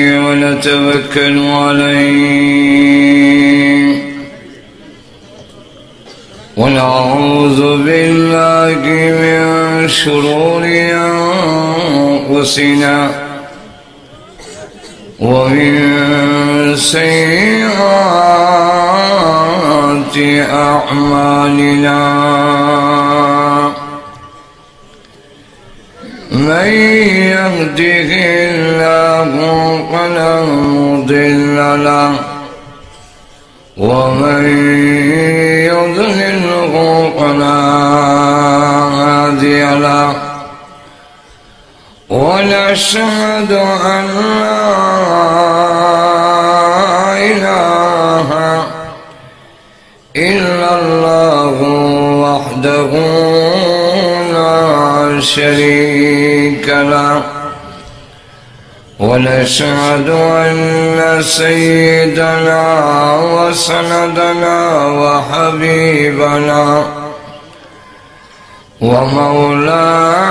ونتوكل عليه. ونعوذ بالله من شرور أنفسنا ومن سيئات أعمالنا. من يهده الله فلا مضل له ومن يضلله فلا هادي له. ونشهد أن لا إله إلا الله وحده شريك له. ونشهد أن سيدنا وسندنا وحبيبنا ومولانا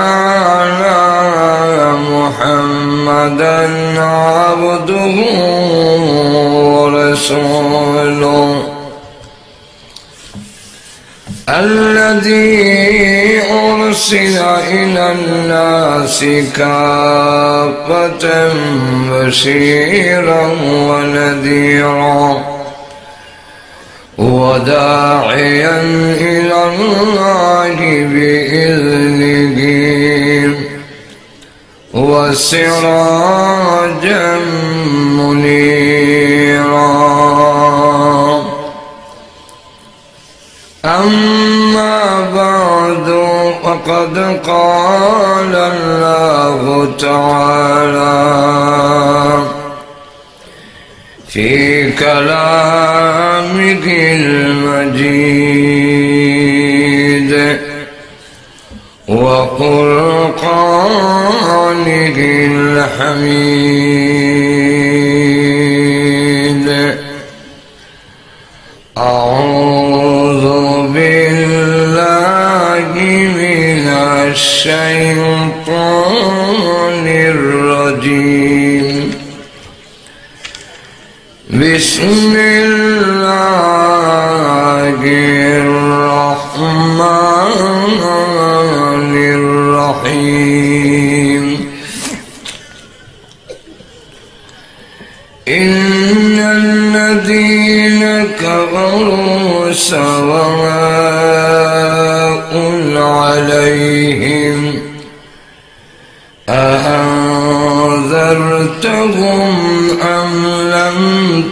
محمدا عبده ورسوله. الذي أرسل إلى الناس كافة بشيرا ونذيرا وداعيا إلى الله بإذنه وسراجا منيرا. أما بعد فقد قال الله تعالى في كلامه المجيد وقرآنه الحميد. أعوذ الشيطان الرجيم. بسم الله الرحمن الرحيم إن الذين كفروا سواء عليهم أأنذرتهم أم لم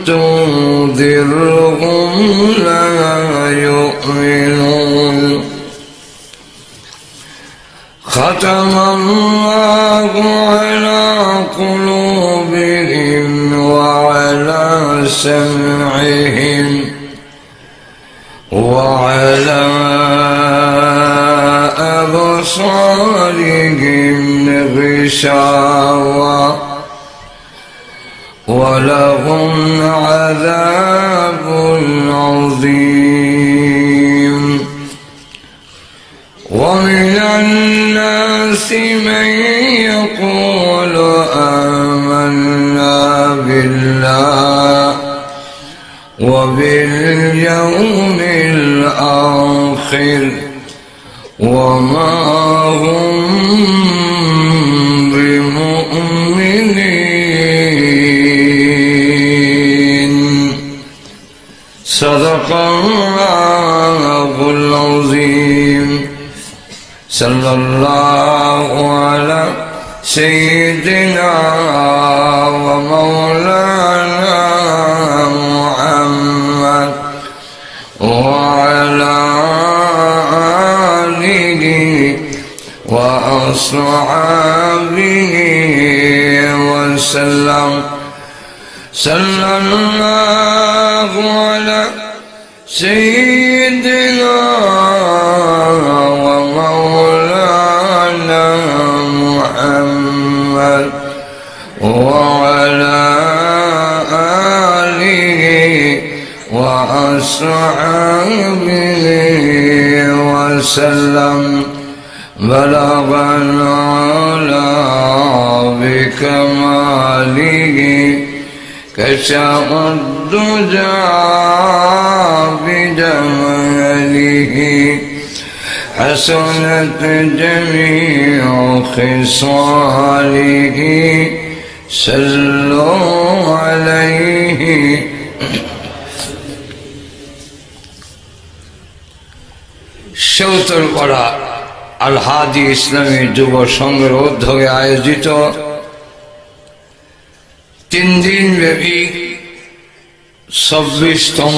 تنذرهم؟ لا يؤمنون. ختم الله على قلوبهم وعلى سمعهم وعلى أبصارهم غشاوة ولهم عذاب عظيم ومن الناس من يقول آمنا بالله وباليوم الآخر وما هم بمؤمنين. صدق الله العظيم. صلى الله على سيدنا ومولانا محمد وعلى وأصحابه وسلم صلى الله على سيدنا ومولانا محمد وعلى آله وأصحابه وسلم بلغ العلا بكماله كشف الدجى بجماله. حسنت جميع خصاله سلوا عليه. شوت القرآن হাদি ইসলামী যুব সংঘের উদ্যোগে আয়োজিত তিন দিন ব্যাপী চব্বিশতম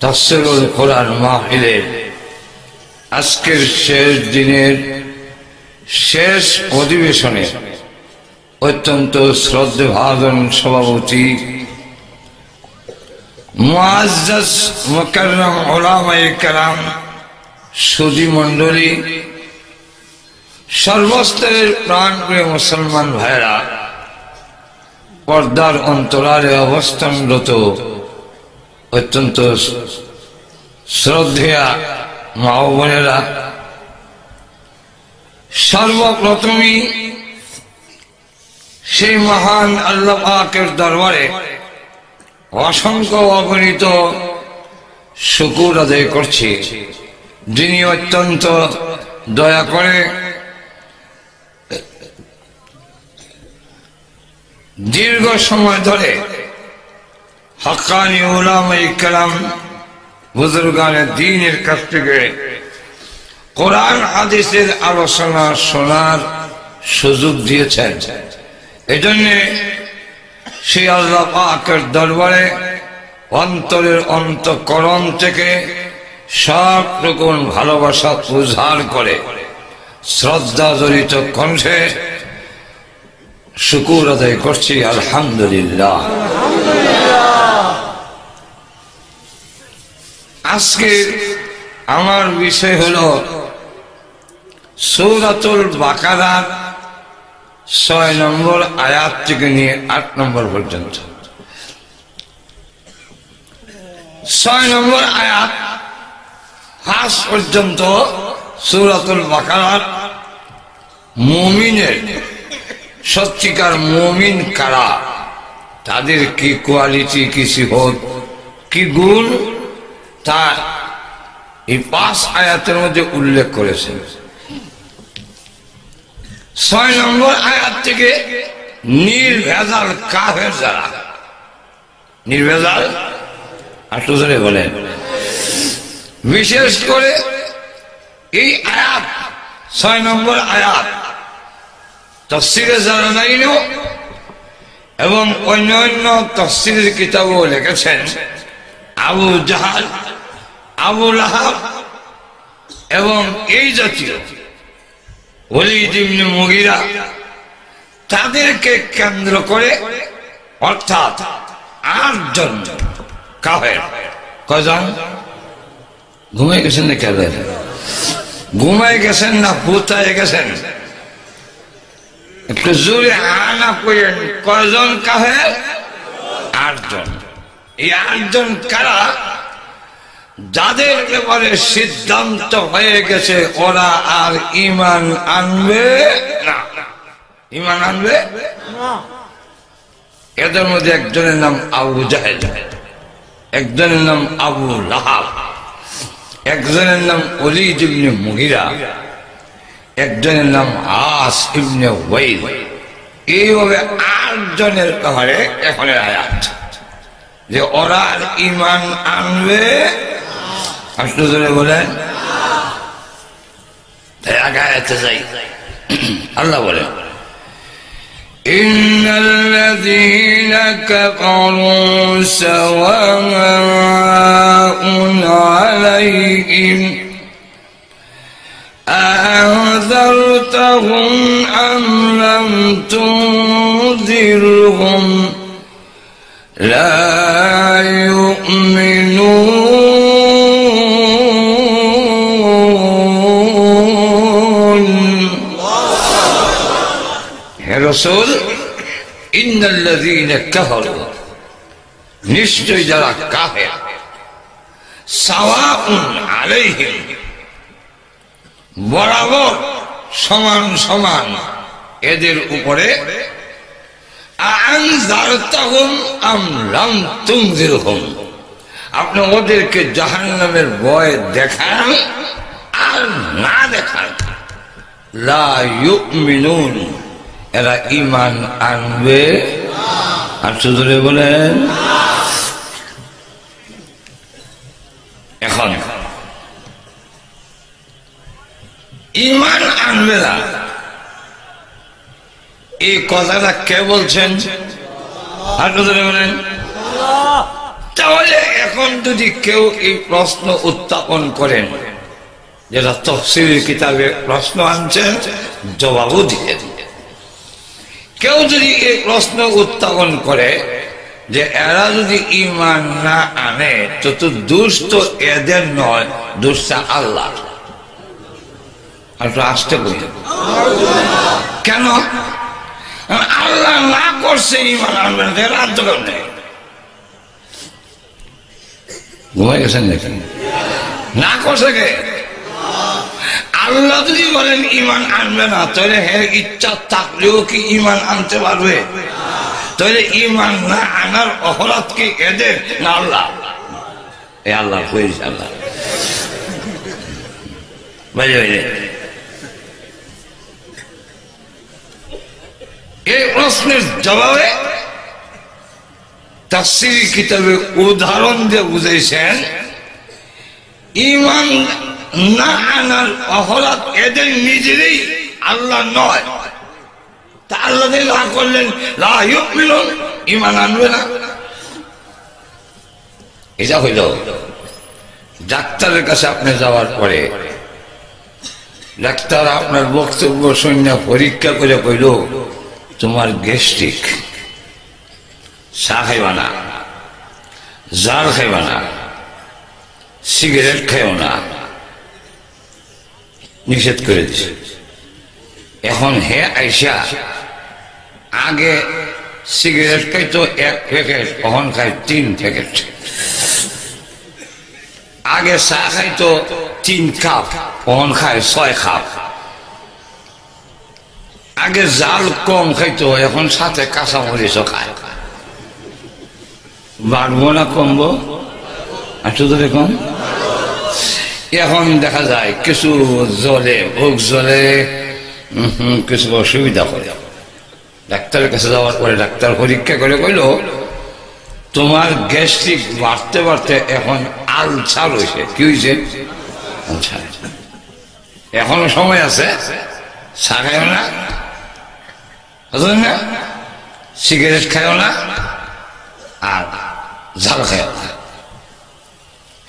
তাসরুল কোরআন মাহিলের আজকের শেষ দিনের শেষ অধিবেশনে অত্যন্ত শ্রদ্ধেভাজন সভাপতি মুআজ্জাজ মুকাররম ওলামায়ে কেরাম সুদী মণ্ডলী, সর্বস্তরের প্রাণপ্রিয় মুসলমান ভাইরা পর্দার অন্তরালে অবস্থানরত অত্যন্ত শ্রদ্ধেয়া মা বোনেরা, সর্বপ্রথমই সেই মহান আল্লাহ পাকের দরবারে অসংখ্য অগণিত শুকুর আদায় করছি। যিনি অত্যন্ত দয়া করে, দীর্ঘ সময় ধরে হকানি উলামাই কালাম বুজুর্গানের দিনের কাছ থেকে কোরআন, হাদিসের আলোচনা শোনার সুযোগ দিয়েছেন। এজন্য সেই আল্লাহ পাকের দরবারে অন্তরের অন্তকরণ থেকে সব রকম ভালোবাসা উজাড় করে। শ্রদ্ধা জড়িত কণ্ঠে শুকুর আদায় করছি, আলহামদুলিল্লাহ। আজকে আমার বিষয় হল সৌরাতুল বাকারার ছয় নম্বর আয়াত থেকে নিয়ে আট নম্বর পর্যন্ত। ছয় নম্বর আয়াত ফাঁস পর্যন্ত সুরাতুল বাকারার মমিনের সত্যিকার মমিন কারা? তাদের কি কোয়ালিটি, কি সিহত, কি গুণ? তা এই পাঁচ আয়াতের মধ্যে উল্লেখ করেছেন। ছয় নম্বর আয়াত থেকে নির্ভেজাল কাফের যারা। নির্ভেজাল? আটু ধরে বলেন। বিশেষ করে এই আয়াত, ছয় নম্বর আয়াত। তফসিরে যারা নাইল এবং অন্য অন্য তফসিরের কিতাবও লিখেছেন আবু জাহাল, আবু লাহাব এবং এই জাতীয়। মুগিরা তাদেরকে কেন্দ্র করে, অর্থাৎ আটজন কাফের। কজন ঘুমাই গেছেন না কেন ঘুমাই গেছেন না, ভূতায় গেছেন? একটু জোরে আনা করেন কাফের আটজন। এই আটজন কারা? যাদের সিদ্ধান্ত হয়ে গেছে, ওরা আর ইমান আনবে না। ইমান আনবে? এদের মধ্যে একজনের নাম আবু জাহেদ একজনের নাম আবু লাহাব। একজনের নাম অলি ইবনে মুহিরা একজনের নাম আস ইবনে ওয়াইদ এইভাবে আটজনের ব্যাপারে এখনের আয়াত। যে ওরা ইমান আনবে, আপনি বলেন। তাই আগায়াতে যাই। আল্লাহ বলেন إن الذين كفروا سواء عليهم أنذرتهم أم لم تنذرهم لا يؤمنون রসুল নিশ্চয় যারা আলাইহিম, বরাবর সমান সমান এদের উপরে আপনি ওদেরকে জাহান নামের বয় দেখান আর না দেখান। মিনুন এরা ইমান আনবে? আর শুধু বলেন, এখন। ইমান আনবে না। এই কথাটা কে বলছেন? আর বলেন, তাহলে এখন যদি কেউ এই প্রশ্ন উত্থাপন করেন, যেটা তফসিলের কিতাবে প্রশ্ন আনছেন, জবাবও দিয়ে কেউ যদি এই প্রশ্ন উত্থাপন করে যে এরা যদি ইমান না আনে, তো তো দোষ তো এদের নয় দোষটা আল্লাহ। একটু আসতে বলি কেন? আল্লাহ না করছে ইমান আনবেন রাজ্য কেমনে ঘুমাই গেছেন না করছে কে? আল্লাহ যদি বলেন ইমান আনবে না, তাহলে হে ইচ্ছা থাকলেও কি ইমান আনতে পারবে? তাহলে ইমান না আনার অপরাধ কি এদের না আল্লাহ? এ আল্লাহ হয়েছে আল্লাহ বুঝে এই প্রশ্নের জবাবে তাফসিরি কিতাবে উদাহরণ দিয়ে বুঝেছেন ইমান না আনার অপরাধ এদের নিজেরই আল্লাহ নয়। তা আল্লাহ করলেন মিলন ইমান আনবে না। এটা হইল ডাক্তারের কাছে আপনি যাওয়ার পরে ডাক্তার আপনার বক্তব্য শূন্য পরীক্ষা করে কইল, তোমার গ্যাস্ট্রিক চা খাইবা না, জার খাইবা না, সিগারেট খাইও না। নিষেধ করে দিছে। এখন হে আইসা, আগে সিগারেট খাইতো এক প্যাকেট কখন খাই তিন প্যাকেট। আগে চা খাইতো তিন কাপ কখন খায় ছয় কাপ। আগে জাল কম খাইতো, এখন সাথে কাঁচা মরিচও খায়। বাড়বো না কমবো? আর শুধু কম? এখন দেখা যায় কিছু জলে, ভোগ জলে কিছু অসুবিধা করে। ডাক্তারের কাছে যাওয়ার পরে ডাক্তার পরীক্ষা করে কইল, তোমার গ্যাস্ট্রিক বাড়তে বাড়তে এখন আলসার হয়েছে কি হয়েছে এখনও সময় আছে? চা না? সিগারেট খাইও না? আর ঝাল খাইও না।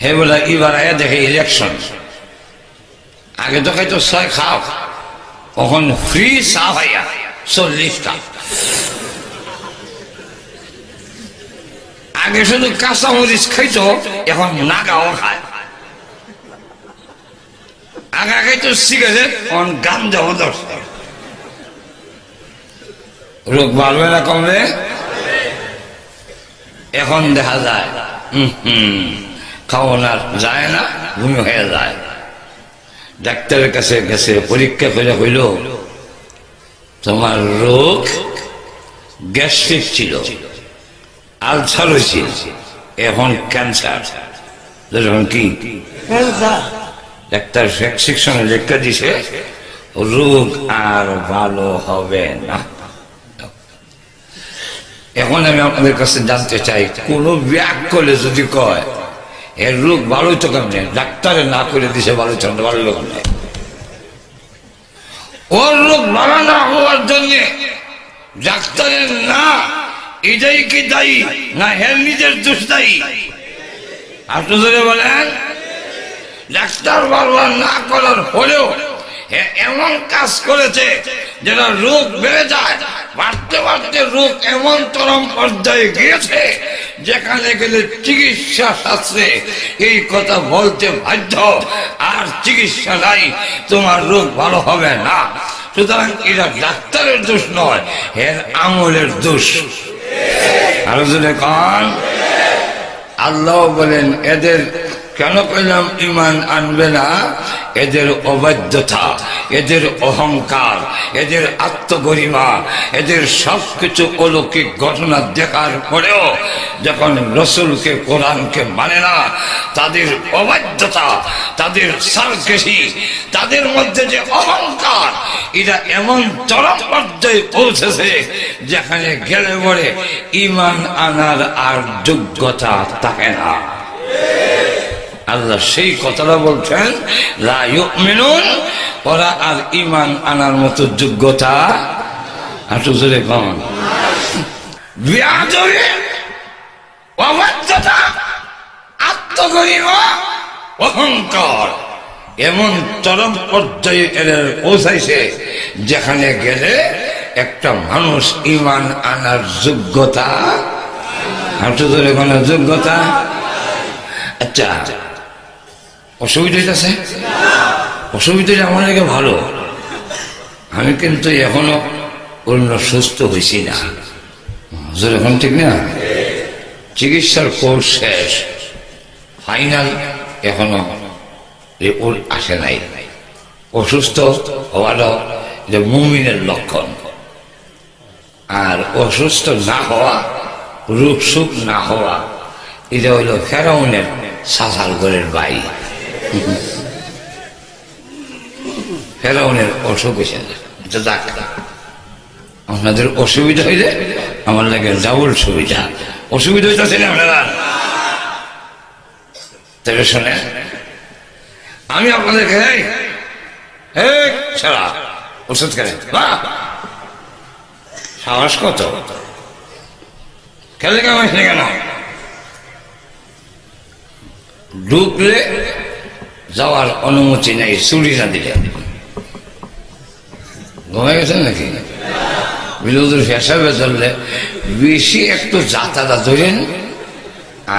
হে বলে, এবার আয়া দেখে ইলেকশন আগে তো খাইতো ছয় খাও। কখন ফ্রি চা ভাইয়া চল্লিশটা। আগে শুধু কাঁচা মরিচ খাইতো, এখন নাগাও খায়। আগে খাইতো সিগারেট এখন গাঞ্জাও ধরছে রোগ বাড়বে না কমবে এখন দেখা যায়। হম হম। খাওয়ানোর যায় না ঘুমি হয়ে যায়। ডাক্তারের কাছে গেছে পরীক্ষা করে হইল তোমার রোগ গ্যাস্ট্রিক ছিল আলসার হয়েছিল এখন ক্যান্সার। এখন কি ডাক্তার সেকশনে লেখা দিছে রোগ আর ভালো হবে না। এখন আমি আপনাদের কাছে জানতে চাই কোন ব্যাগ করলে যদি কয় এর রোগ ভালোই তো কেমনে? ডাক্তারে না করে দিছে ভালো চন্দ্র ভালো লোক নেই ওর রোগ ভালো না হওয়ার জন্য ডাক্তারের না, এটাই কি দায়ী না হের নিজের দোষ দায়ী? আপনি বলেন, ডাক্তার বারবার না করার পরেও এমন কাজ করেছে যেটা রোগ বেড়ে যায়। বাড়তে বাড়তে রোগ এমন চরম পর্যায়ে গিয়েছে, যেখানে গেলে চিকিৎসা শাস্ত্রে এই কথা বলতে বাধ্য। আর চিকিৎসা নাই, তোমার রোগ ভালো হবে না। সুতরাং এটা ডাক্তারের দোষ নয়, এর আমলের দোষ। আরও যদি কন, আল্লাহ বলেন, এদের কেন কইলাম ইমান আনবে না? এদের অবাধ্যতা, এদের অহংকার, এদের আত্মগরিমা, এদের সবকিছু অলৌকিক ঘটনা দেখার পরেও যখন রসুলকে, কোরআনকে মানে না, তাদের অবাধ্যতা, তাদের সারকেশি তাদের মধ্যে যে অহংকার এটা এমন চরম পর্যায়ে পৌঁছেছে যেখানে গেলে পরে ইমান আনার আর যোগ্যতা থাকে না। আল্লাহ সেই কথাটা বলছেন মেনুন ওরা আর ইমান আনার মতো যোগ্যতা হাঁটু জোরে বিয়াদরে অবাধ্যতা আত্মগরিমা অহংকার, এমন চরম পর্যায়ে এদের পৌঁছাইছে যেখানে গেলে একটা মানুষ ইমান আনার যোগ্যতা হাঁটু ধরে কোনো, যোগ্যতা। আচ্ছা অসুবিধা হইতেছে? অসুবিধা আমার লাগে ভালো। আমি কিন্তু এখনও পূর্ণ সুস্থ হয়েছি না। এখন ঠিক না? চিকিৎসার কোর্স শেষ। ফাইনাল এখনও রিপোর্ট আসে নাই। অসুস্থ হওয়ারও যে মুমিনের লক্ষণ। আর অসুস্থ না হওয়া রূপ সুখ না হওয়া, এটা হইল ফেরাউনের সাসাল ঘরের বাই ফেরাউনের অসুখ হয়েছে আপনাদের অসুবিধা হইলে আমার লাগে ডাবল সুবিধা। অসুবিধা হইতেছে না আপনারা? তবে শোনেন, আমি আপনাদেরকে ছাড়া ওষুধ কেন সাহস কত? খেলে কেমন কেন? ঢুকলে যাওয়ার অনুমতি নেই, চুরি না দিলে ঘুমাই গেছেন নাকি? বিরোধীর হিসাবে ধরলে বেশি একটু যাতাটা ধরেন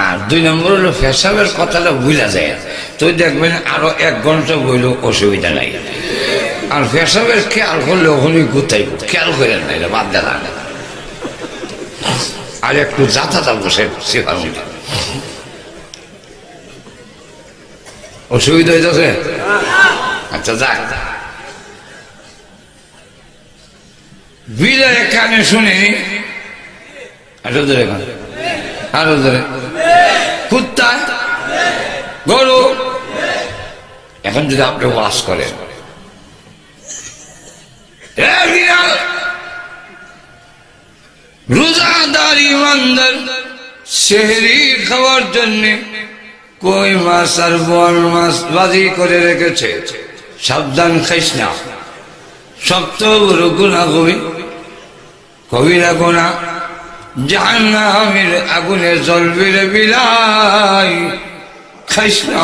আর দুই নম্বর হলো ফেসাবের কথাটা বুঝা যায়। তুই দেখবেন আরও এক ঘণ্টা বইলেও অসুবিধা নাই। আর ফেসাবের খেয়াল করলে ওখানে গুতাইব খেয়াল করেন না, এটা বাদ দেন আর। একটু যাতাটা বসে সেবার অসুবিধা হইতেছে? আচ্ছা যাক। বিদায় কানে ধরে আরও ধরে। কুত্তা গরু? এখন যদি আপনি ওয়াশ করেন। রোজাদার ইমানদার শেহরি খাওয়ার জন্যে কই মাছ আর বল মাছ বাজি করে রেখেছে? সাবধান খাইস না। সপ্ত বড় গুণা কবি কবিরা গুণা জাহান্নামের আগুনে জ্বলবে রে বিলাই। খাইস না।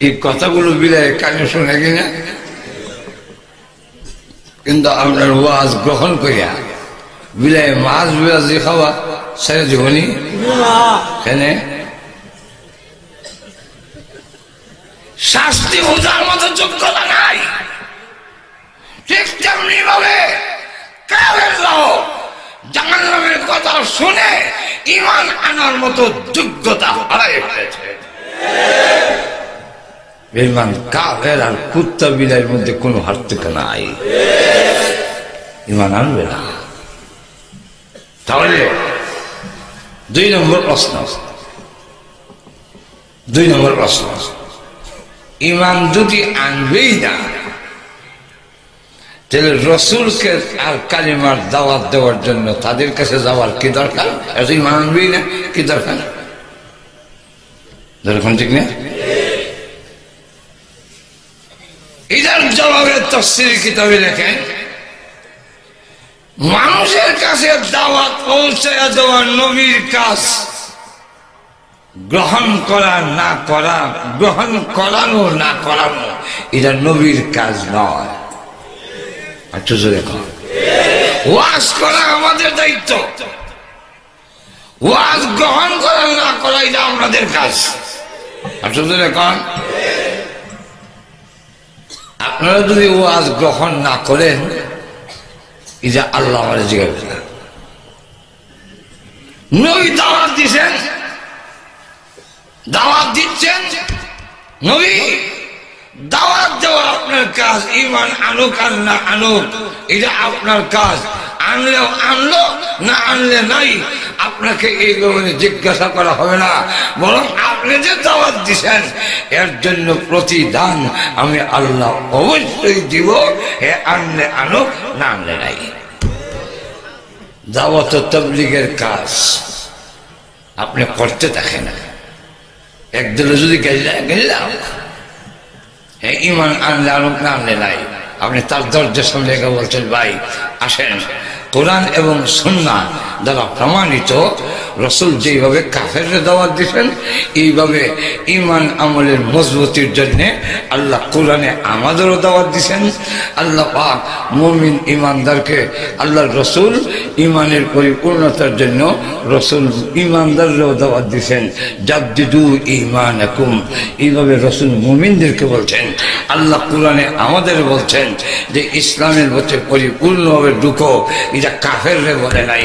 এই কথাগুলো বিলাই কানে শুনে কিনা কিন্তু আপনার ওয়াজ গ্রহণ করিয়া বিলাই মাছ বিলাজি খাওয়া ছেড়ে জীবনী কেন শাস্তি বোঝার মতো যোগ্যতা নাই। ঠিক তেমনি ভাবে কথা শুনে ইমান আনার মতো যোগ্যতা হারাই ফেলেছে আর কুত্তা মধ্যে কোনো হার্তিক নাই। ইমান আনবে না। তাহলে দুই নম্বর প্রশ্ন। দুই নম্বর প্রশ্ন। ইমান যদি আনবেই না, তাহলে রসুলকে আর কালিমার দাওয়াত দেওয়ার জন্য তাদের কাছে যাওয়ার কি দরকার? এত ইমান আনবেই না, কি দরকার? দরকার ঠিক না? এটার জবাবে তফসির কিতাবে লেখেন মানুষের কাছে দাওয়াত পৌঁছে দেওয়া নবীর কাজ। গ্রহণ করা, না করা, গ্রহণ করানো, না করানো, এটা নবীর কাজ নয়। ওয়াজ করা আমাদের দায়িত্ব। ওয়াজ গ্রহণ করা, না করা, এটা আমাদের কাজ। দেখুন আপনারা যদি ওয়াজ গ্রহণ না করেন এটা আল্লাহ নবী দাওয়াত দিচ্ছেন দাওয়াত দিচ্ছেন। নবী, দাওয়াত দেওয়া আপনার কাজ। ইমান আনুক আর না আনুক, এটা আপনার কাজ। আনলেও আনলো, না আনলে নাই। আপনাকে এই ব্যাপারে জিজ্ঞাসা করা হবে না। বরং আপনি যে দাওয়াত দিছেন, এর জন্য প্রতিদান আমি আল্লাহ অবশ্যই দিব, হে আনলে আনুক, না আনলে নাই। দাওয়াত তবলিগের কাজ আপনি করতে থাকেন একদলে যদি গেলে গেলাম হ্যাঁ ইমান আনলে আনুক, না আনলে নাই। আপনি তার দরজার সামনে বলছেন, ভাই, আসেন। কোরআন এবং সন্না দ্বারা প্রমাণিত। রসুল যেইভাবে কাফের দাওয়াত দিচ্ছেন এইভাবে ইমান আমলের মজবুতির জন্য আল্লাহ কোরআনে আমাদেরও দাওয়াত দিছেন আল্লাহ পাক মমিন ইমানদারকে আল্লাহ রসুল ইমানের পরিপূর্ণতার জন্য রসুল ইমানদাররাও দাওয়াত দিছেন জাদ্দিদু ইমান একুম এইভাবে রসুল মুমিনদেরকে বলছেন। আল্লাহ কোরআনে আমাদের বলছেন যে ইসলামের মধ্যে পরিপূর্ণভাবে ঢুকো, এটা কাফেররে বলে নাই।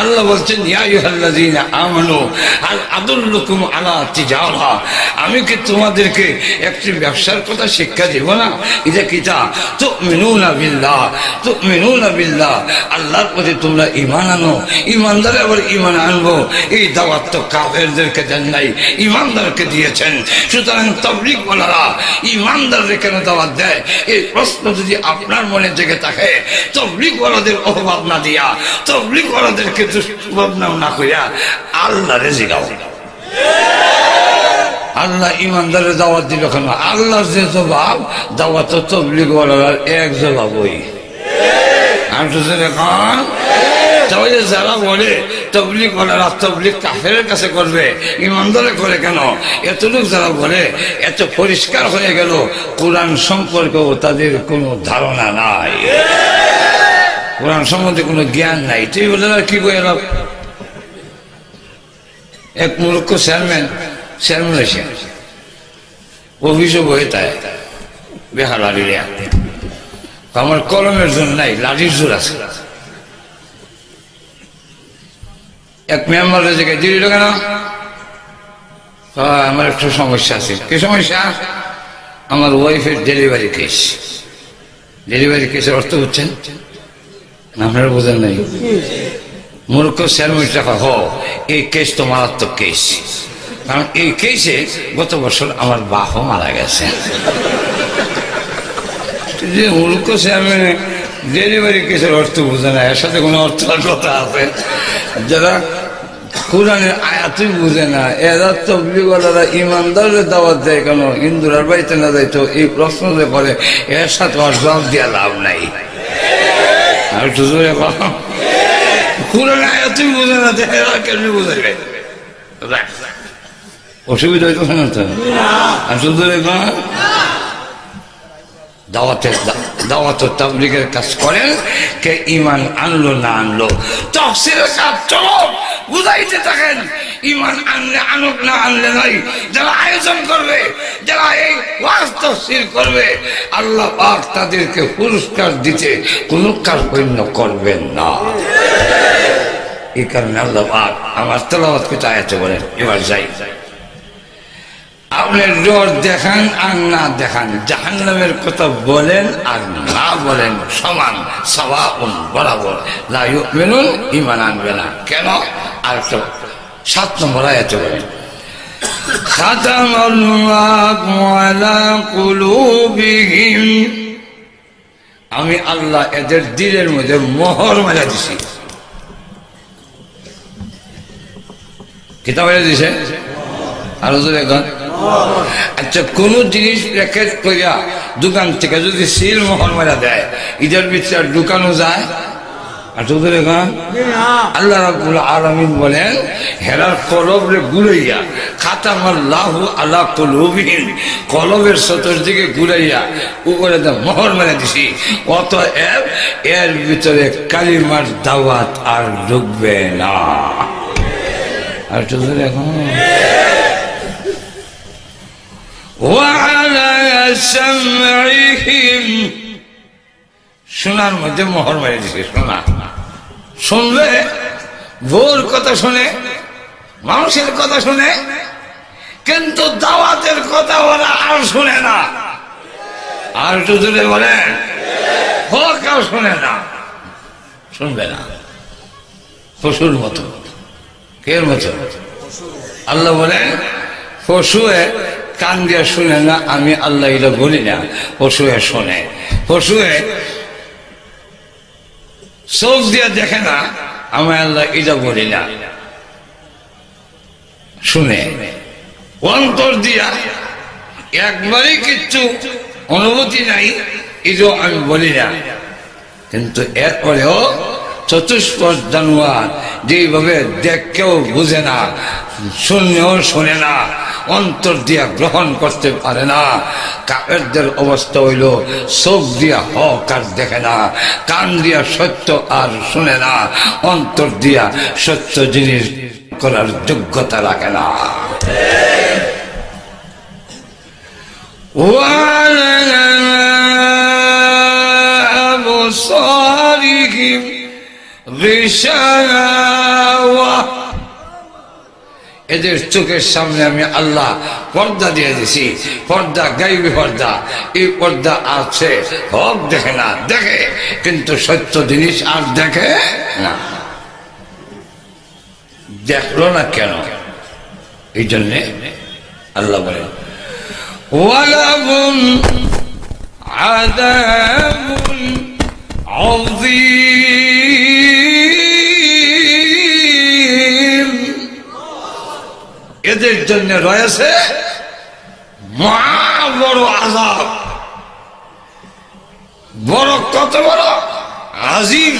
আল্লাহ বলছেন আইয়ুহাল্লাযীনা আমানু আল আদুল্লুকুম আলা তিজারা আমি কি তোমাদেরকে একটি ব্যবসার কথা শিক্ষা দেব না? এটা কিতা তুমিনুনা বিল্লাহ তুমিনুনা বিল্লাহ, আল্লাহর প্রতি তোমরা ইমান আনো। ইমানদার আবার ইমান আনব। এই দাওয়াত তো কাফেরদেরকে দেন নাই ইমানদারকে দিয়েছেন। সুতরাং তবলিক বলারা ইমানদারদের কেন দাওয়াত দেয়? এই প্রশ্ন যদি আপনার মনে জেগে থাকে তবলিক ওয়ালাদের অভাব না দিয়া তবলিক ওয়ালাদেরকে দুষ্বনাম না করিয়া আল্লাহ রে জিগাও। আল্লাহ ইমানদারের দাওয়াত দিল কেন? আল্লাহর যে জবাব, দাওয়াত তবলিগ এক জবাব ওই আমি তো খান, তাহলে যারা বলে তবলিক ওনারা তবলিক কাফের কাছে করবে ইমানদারে করে কেন? এতটুক যারা বলে, এত পরিষ্কার হয়ে গেল, কোরআন সম্পর্কেও তাদের কোনো ধারণা নাই। কোরআন সম্বন্ধে কোনো জ্ঞান নাই। তুই বলে কি বই এলাম এক মূর্খ চেয়ারম্যান চেয়ারম্যান হয়েছে অভিযোগ হয়ে তাই বেহার লাড়ির আমার কলমের জোর নাই, লাঠির জোর আছে। এক মেম্বারের জায়গায় দিল কেন? আমার একটু সমস্যা আছে। কি সমস্যা? আমার ওয়াইফের ডেলিভারি কেস। ডেলিভারি কেসের অর্থ বুঝছেন? আপনারা বোঝেন নাই। মূর্খ চেয়ারম্যান টাকা হ, এই কেস তো মারাত্মক কেস কারণ এই কেসে গত বছর আমার বাপও মারা গেছে। যে মূর্খ চেয়ারম্যান ডেলিভারি কেসের অর্থ বোঝে না, এর সাথে কোনো অর্থ কথা আছে। যারা কোরআনের আয়াতই বুঝে না, এরা তবলিওয়ালারা ইমানদারের দাওয়াত দেয় কেন? হিন্দুরার বাড়িতে না দেয় তো এই প্রশ্ন যে করে, এর সাথে আর জবাব দেওয়া লাভ নাই। আর একটু জোরে কোরআনের আয়াতই বুঝে না এরা কেমনি বুঝাইবে অসুবিধা হইতেছে না তো? আর শুধু দাওয়াতের দাওয়াত তাবলিগের কাজ করেন, কে ইমান আনলো না আনলো। তফসিলের কাজ চলো বুঝাইতে থাকেন ইমান আনলে আনুক না আনলে নাই। যারা আয়োজন করবে, যারা এই ওয়াজ তফসিল করবে, আল্লাহ পাক তাদেরকে পুরস্কার দিতে কোনো কার্পণ্য করবেন না। এই কারণে আল্লাহ পাক আমার তেলাওয়াতকে চাইতে বলেন, এবার যাই যাই। আপনি ডর দেখান আর না দেখান জাহান্নামের কথা বলেন আর না বলেন সমান সবাউন বরাবর লাইউ মেনুন ইমান আনবে না কেন আর তো সাত নম্বর আয়াতে বলেন ختم الله على قلوبهم আমি আল্লাহ এদের দিলের মধ্যে মোহর মেলা দিছি কিতাব দিছে আরো জোরে গান আচ্ছা কোন জিনিস প্যাকেট করিয়া দোকান থেকে যদি সিল মোহর মেরা দেয় ইটার ভিতরে ঢুকানো যায়? তোদের এখানে আল্লাহ চতুর্দিকে উপরে অত এর ভিতরে কালিমার দাওয়াত আর ঢুকবে না। আর শোনার মধ্যে মোহর মেরে দিছে শোনা শুনবে ভোর কথা শুনে, মানুষের কথা শুনে, কিন্তু দাওয়াতের কথা ওরা আর শুনে না। আর একটু দূরে বলেন হক আর শুনে না। শুনবে না। পশুর মতো। কের মতো? আল্লাহ বলেন পশু কান দিয়ে শুনে না, আমি আল্লাহ এটা বলি না। পশুয়ে শোনে। পশুয়ে চোখ দিয়ে দেখে না, আমি আল্লাহ এটা বলি না। শুনে। অন্তর দিয়া একবারই কিচ্ছু অনুভূতি নাই এটাও আমি বলি না। কিন্তু এরপরেও চতুষ্পদ জানুয়ার যেভাবে দেখকেও বুঝে না শুনেও শোনে না অন্তর দিয়া গ্রহণ করতে পারে না কাপেরদের অবস্থা হইল চোখ দিয়া হক আর দেখে না কান দিয়া সত্য আর শুনে না অন্তর দিয়া সত্য জিনিস করার যোগ্যতা রাখে না أبصارهم غشاوة এদের চোখের সামনে আমি আল্লাহ পর্দা দিয়ে দিছি পর্দা গাইবি পর্দা এই পর্দা আছে হক দেখে না দেখে কিন্তু সত্য জিনিস আর দেখে না দেখলো না কেন এই জন্যে আল্লাহ বলেন ولهم عذاب عظيم এদের জন্য রয়েছে মহা বড় আজাব বড় কত বড়? আজিম।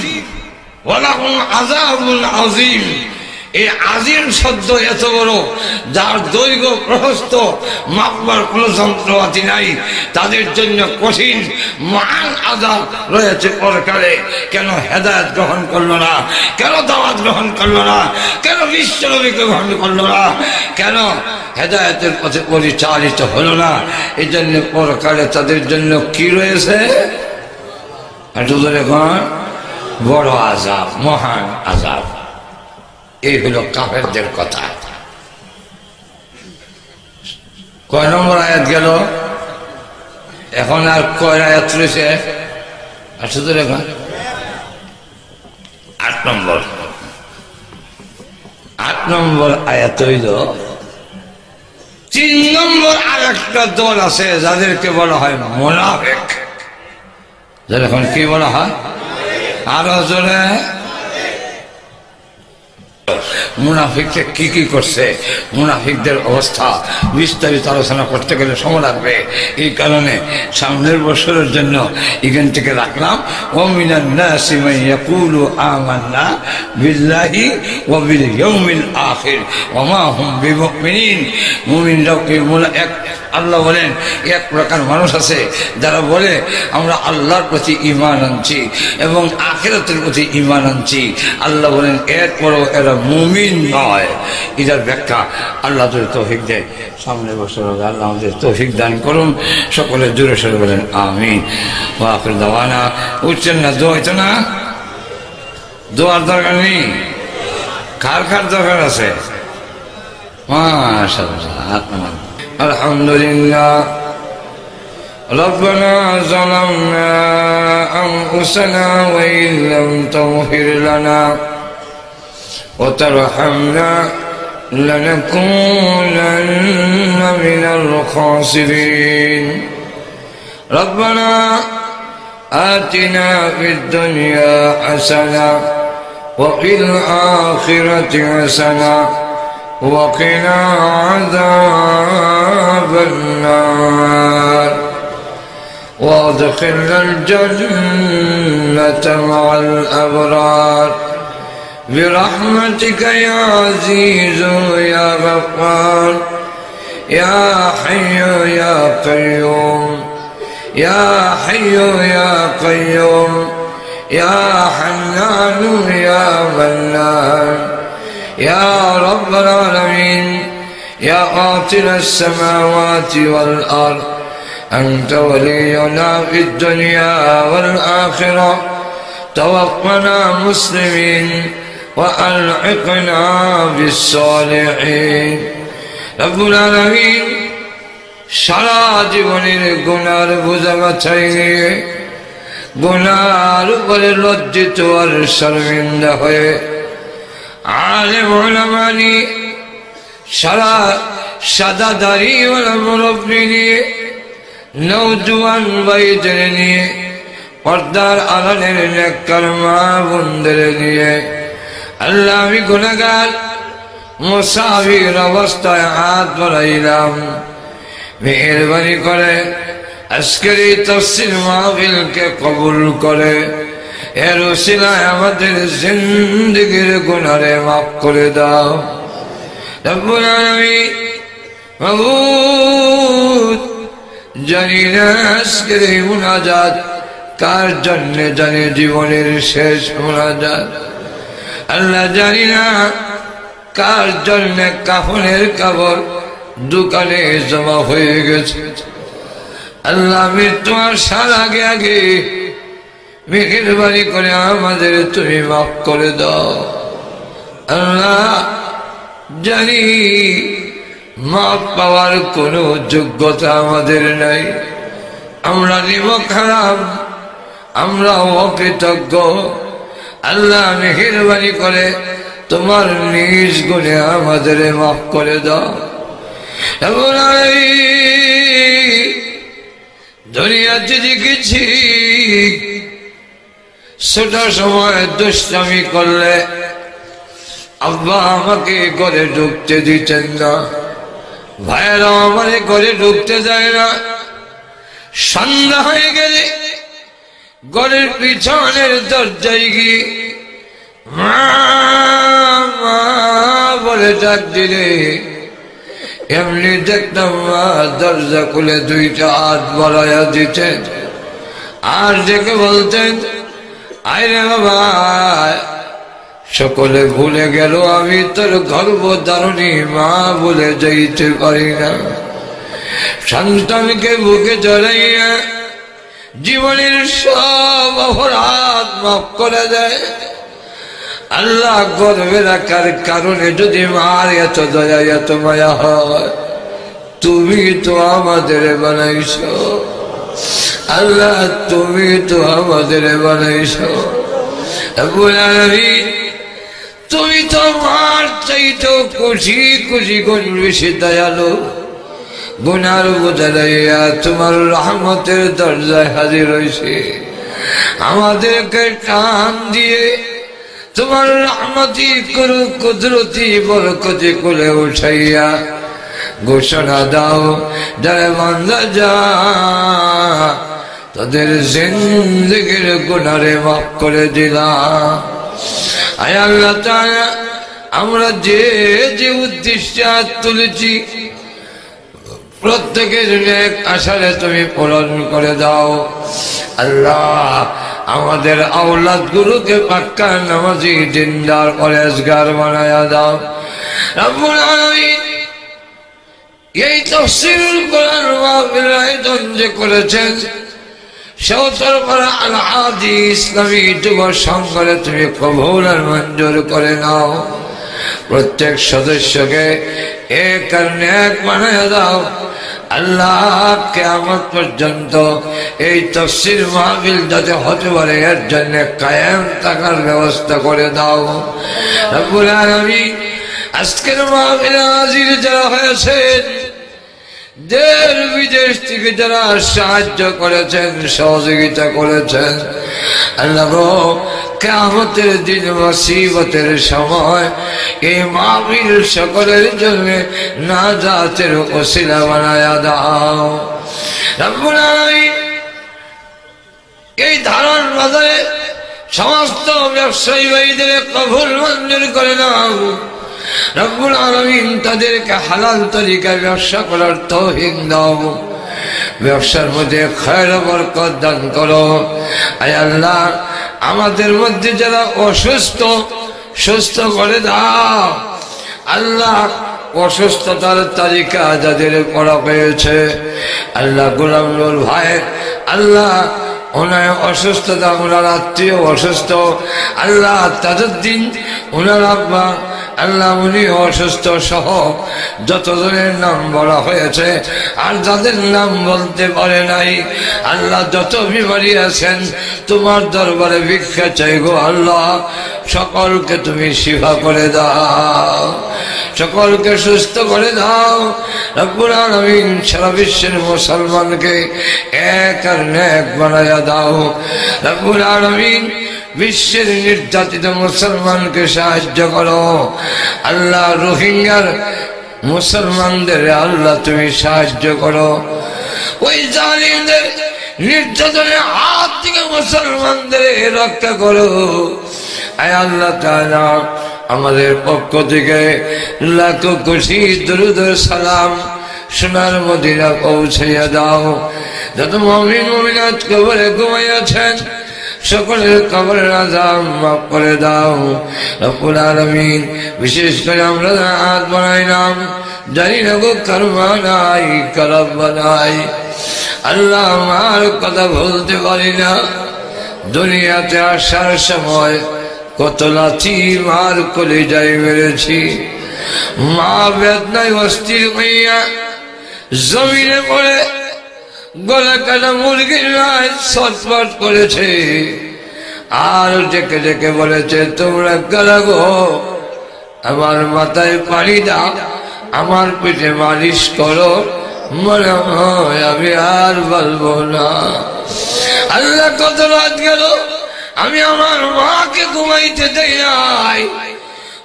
ওলাকুম আজাবুল আজিম। এই আজিম শব্দ এত বড়, যার দৈর্ঘ্য প্রহস্ত মাপবার কোন যন্ত্রপাতি নাই, তাদের জন্য কঠিন, মহান আজাব রয়েছে পরকালে কেন হেদায়ত গ্রহণ করল না? কেন দাওয়াত গ্রহণ করল না? কেন বিশ্বনবীকে গ্রহণ করল না? কেন হেদায়তের পথে পরিচালিত হলো না? এই জন্য পরকালে তাদের জন্য কি রয়েছে? একটু ধরে বড় আজাব, মহান আজাব। এই হলো কাফেরদের কথা। কয় নম্বর আয়াত গেল? এখন আর কয় আয়াত রয়েছে? আর শুধু এখন আট নম্বর। আট নম্বর আয়াত হইল, তিন নম্বর আর একটা দল আছে যাদেরকে বলা হয় মোনাফেক। যাদের এখন কি বলা হয়? আরও জোরে। মুনাফিককে কি কি করছে? মুনাফিকদের অবস্থা বিস্তারিত আলোচনা করতে গেলে সময় লাগবে। এই কারণে সামনের বছরের জন্য এখান থেকে রাখলাম। এক আল্লাহ বলেন, এক প্রকার মানুষ আছে যারা বলে, আমরা আল্লাহর প্রতি ইমান আনছি এবং আখেরাতের প্রতি ইমান আনছি। আল্লাহ বলেন, এরপরও এরা মুমিন নয় এটার ব্যাখ্যা আল্লাহ তোর তৌফিক দেয় সামনে বছর হবে আল্লাহ আমাদের তৌফিক দান করুন সকলে জোরে সরে বলেন আমি বাপের দাওয়ানা উঠছেন না দোয়াইতো না দোয়ার দরকার নেই কার কার দরকার আছে মাশাআল্লাহ আপনার الحمد لله ربنا ظلمنا أنفسنا وإن لم تغفر لنا وترحمنا لنكونن من الخاسرين. ربنا آتنا في الدنيا حسنة وفي الآخرة حسنة وقنا عذاب النار. وادخلنا الجنة مع الأبرار. برحمتك يا عزيز يا غفار. يا حي يا قيوم. يا حي يا قيوم. يا حنان يا منان يا رب العالمين يا قاتل السماوات والأرض. أنت ولينا في الدنيا والآخرة. توفنا مسلمين. وألحقنا بالصالحين رب العالمين সারা জীবনের গুনার বোঝা মাথায় নিয়ে গুনার উপরে লজ্জিত আর শর্মিন্দা হয়ে আলে মোলামানি সারা সাদা দাড়ি ওলা মুরব্বী নিয়ে নৌজওয়ান ভাইদের নিয়ে পর্দার আলানের নেকর মা বোনদের নিয়ে আল্লাহ আমি গুণাগার মুসাফির অবস্থায় হাত বাড়াইলাম। মেহরবানি করে, আজকের এই তফসিল মাহফিলকে কবুল করে, এর ওসিলায় আমাদের জিন্দগির গুনারে মাফ করে দাও। মাবুদ, জানি না আজকের এই মুনাজাত, কার জন্য জানে জীবনের শেষ মুনাজাত। আল্লাহ জানি না কার জন্য কাফনের কাপড় দোকানে জমা হয়ে গেছে। আল্লাহ মৃত্যু আসার আগে আগে বাড়ি করে আমাদের তুমি মাফ করে দাও। আল্লাহ জানি মাফ পাওয়ার কোনো যোগ্যতা আমাদের নাই। আমরা নিব খারাপ আমরা অকৃতজ্ঞ। আল্লাহ মেহেরবানি করে, তোমার নিজ গুণে আমাদের মাফ করে দাও। এবং দুনিয়াতে দেখেছি ছোট সময় দুষ্টামি করলে আব্বা আমাকে করে ঢুকতে দিতেন না। ভাইয়েরা আমার করে ঢুকতে যায় না। সন্ধ্যা হয়ে গেলে ঘরের পিছনের দরজায় গিয়ে, মা বলে ডাক দিলে। এমনি দেখতাম মা দরজা খুলে দুইটা হাত বলাইয়া দিতেন। আর দেখে বলতেন আইরে বাবা, সকলে ভুলে গেল, আমি তোর গর্ভধারণী মা বলে যাইতে পারি না। সন্তানকে বুকে চড়াইয়া জীবনের সব অপরাধ মাফ করে দেয়। আল্লাহ গর্বে রাখার কারণে যদি মার এত দয়া, এত মায়া হয়, তুমি তো আমাদের বানাইছ। আল্লাহ, তুমি তো আমাদের বানাইছ। তুমি তো মার চাইতো খুশি খুশি গুণ বেশি দয়ালু। গুনার বোঝাইয়া তোমার রহমতের দরজায় হাজির হয়েছে আমাদেরকে টান দিয়ে তোমার রহমতি করু কুদরতি বরকতি করে উঠাইয়া ঘোষণা দাও, যারা বান্ধা যা, তাদের জিন্দগির গুনারে মাফ করে দিলাম আয় আমরা যে যে উদ্দেশ্যে তুলেছি প্রত্যেকের নেক আশারে তুমি পূরণ করে দাও, আল্লাহ আমাদের আওলাদ গুরুকে পাক্কা নামাজি, দিনদার, পরেশগার বানায়া দাও। এই তফসিরুল কোরআন মাহফিল যে করেছেন সৌতরপাড়া আল আদি ইসলামী যুব সংঘরে তুমি কবুল আর মঞ্জুর করে নাও। প্রত্যেক সদস্যকে এক এক বানায় দাও। আল্লাহ কেমন পর্যন্ত এই তফসির মাহবিল যাতে হতে পারে, এর জন্য কায়েম থাকার ব্যবস্থা করে দাও। আমি আজকের মাহবিল হাজির যারা হয়েছেন দেশ বিদেশ থেকে যারা সাহায্য করেছেন, সহযোগিতা করেছেন কেমতের দিন, মুসিবতের সময় এই মাহবিল সকলের জন্য না জাতের ওসিলা বানায়া দাও। এই ধারণ বাজারে সমস্ত ব্যবসায়ী ভাইদের কবুল মঞ্জুর করে নাও। রব্বুল আলমিন তাদেরকে হালাল তরিকায় ব্যবসা করার তৌহিক দাও। ব্যবসার মধ্যে খয়ের বরকত দান করো। আয় আল্লাহ, আমাদের মধ্যে যারা অসুস্থ, সুস্থ করে দাও। আল্লাহ, অসুস্থতার তালিকা যাদের করা হয়েছে। আল্লাহ গোলাম নুর ভাই আল্লাহ ওনার অসুস্থতা, ওনার আত্মীয় অসুস্থ, আল্লাহ তাদের দিন ওনার আব্বা আল্লাহ উনি অসুস্থ সহ, যতজনের নাম বলা হয়েছে, আর যাদের নাম বলতে পারে নাই, আল্লাহ যত বিমারি আছেন, তোমার দরবারে ভিক্ষা চাই গো আল্লাহ। সকলকে তুমি শিফা করে দাও, সকলকে সুস্থ করে দাও। রব্বুল আলামিন সারা বিশ্বের মুসলমানকে এক আর নেক বানায়া দাও। রব্বুল আলামিন বিশ্বের নির্যাতিত মুসলমানকে সাহায্য করো। আল্লাহ রোহিঙ্গার মুসলমানদের আল্লাহ তুমি সাহায্য করো। ওই জালিমদের নির্যাতনের হাত থেকে মুসলমানদের রক্ষা করো। আয় আল্লাহ আমাদের পক্ষ থেকে লাখো খুশি দরুদ সালাম সোনার মদিনা পৌঁছাইয়া দাও। যত মমিন, মমিনাত কবরে ঘুমাইয়াছেন সকলের কবরের আজাম মাফ করে দাও। রব্বুল আলামিন, বিশেষ করে আমরা হাত বানাইলাম জানি না গো নাই করব বানাই আল্লাহ আমার কথা বলতে পারি না। দুনিয়াতে আসার সময় কত লাথি মার কলে যাই মেরেছি। মা বেদনায় অস্থির হইয়া জমিনে পড়ে গলা কাটা মুরগির রায় ছটফট করেছে। আর ডেকে ডেকে বলেছে, তোমরা গলা গো? আমার মাথায় পানি দাও, আমার পেটে মালিশ করো। মনে হয় আমি আর বলব না। আল্লাহ কত রাত গেল, আমি আমার মাকে ঘুমাইতে দেই নাই।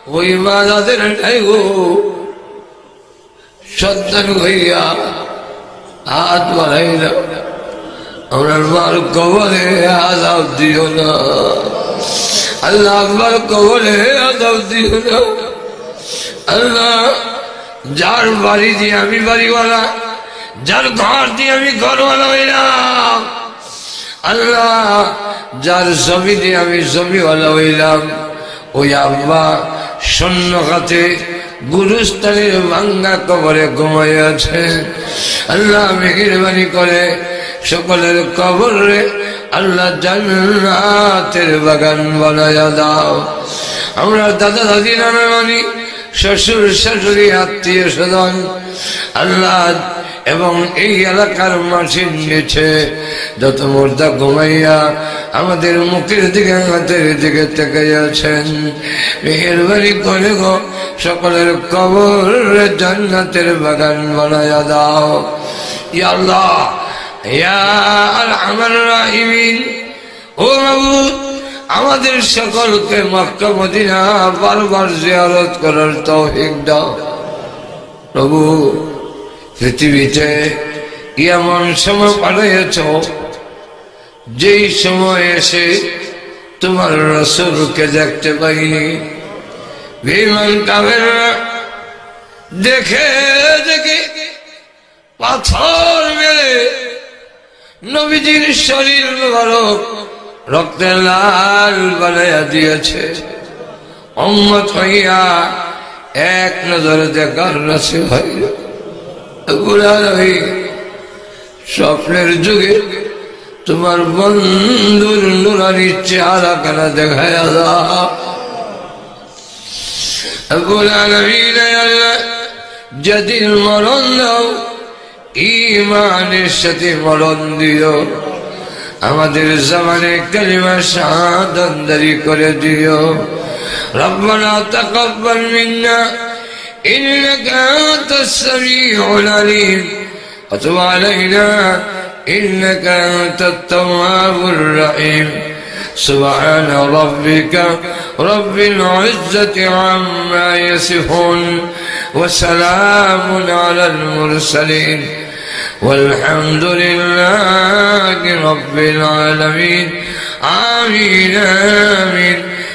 ওই মা তাদের গো সন্তান হইয়া হাত বাড়াইলাম আমার মার কবলে আজাব দিও না। আল্লাহ আমার কবলে আজাব দিও না। আল্লাহ, যার বাড়ি দিয়ে আমি বাড়িওয়ালা, যার ঘর দিয়ে আমি ঘরওয়ালা হইলাম। আল্লাহ, যার জমি দিয়ে আমি জমিওয়ালা হইলাম। ওই আব্বা শূন্য হাতে গুরুস্থানের ভাঙ্গা কবরে ঘুমাই আছে। আল্লাহ মেহরবানি করে সকলের কবরে। আল্লাহ জান্নাতের বাগান বানায় দাও। আমরা দাদা দাদি নানা নানি, শ্বশুর শাশুড়ি, আত্মীয় স্বজন, আল্লাহ এবং এই এলাকার মাসির নিচে যত মোর্দা ঘুমাইয়া আমাদের মুখের দিকে, হাতের দিকে থেকে আছেন মেহরবানি করে গো, সকলের কবর জান্নাতের বাগান বানায়া দাও। ইয়া ইয়া মাবুদ, আমাদের সকলকে মক্কা, মদিনা বারবার জিয়ারত করার তৌফিক দাও। প্রভু পৃথিবীতে এমন সময় পাঠাইয়াছ, যেই সময় এসে তোমার রসুলকে দেখতে পাইনি। বিমান কাবের দেখে দেখে পাথর মেরে নবীজির শরীর মোবারক রক্তে লাল বানাইয়া দিয়েছে। অম্মত হইয়া এক নজরে দেখার রাশি হইল। স্বপ্নের যুগে তোমার বন্ধুর নুরানি চেহারা কেনা দেখায় যেদিন মরণ দাও ইমানের সাথে মরণ দিও। আমাদের জামানে কালিমা সাদারি করে দিও। রব্বানা তাকাব্বাল মিন্না إنك أنت السميع العليم. وتب علينا إنك أنت التواب الرحيم. سبحان ربك رب العزة عما يصفون وسلام على المرسلين. والحمد لله رب العالمين. آمين آمين.